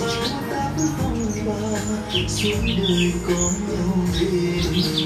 bao tác không ba xuống đời có nhau thêm